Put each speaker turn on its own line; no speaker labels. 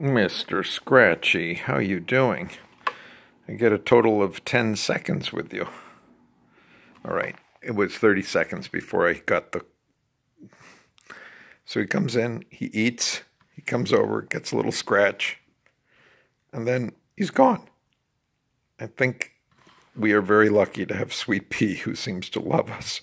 Mr. Scratchy, how you doing? I get a total of 10 seconds with you. All right, it was 30 seconds before I got the... So he comes in, he eats, he comes over, gets a little scratch, and then he's gone. I think we are very lucky to have Sweet Pea, who seems to love us.